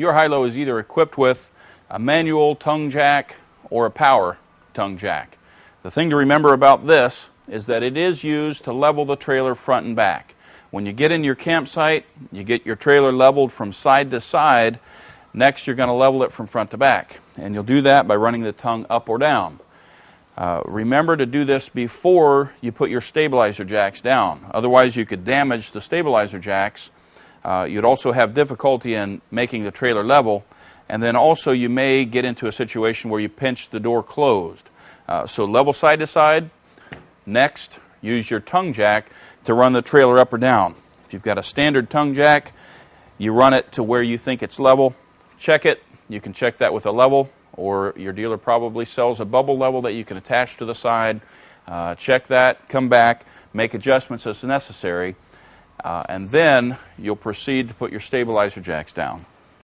your Hi-Lo is either equipped with a manual tongue jack or a power tongue jack. The thing to remember about this is that it is used to level the trailer front and back. When you get in your campsite, you get your trailer leveled from side to side. Next, you're going to level it from front to back. And you'll do that by running the tongue up or down. Uh, remember to do this before you put your stabilizer jacks down. Otherwise, you could damage the stabilizer jacks. Uh, you'd also have difficulty in making the trailer level. And then also, you may get into a situation where you pinch the door closed. Uh, so, level side to side. Next, use your tongue jack to run the trailer up or down. If you've got a standard tongue jack, you run it to where you think it's level. Check it. You can check that with a level, or your dealer probably sells a bubble level that you can attach to the side. Uh, check that, come back, make adjustments as necessary, uh, and then you'll proceed to put your stabilizer jacks down.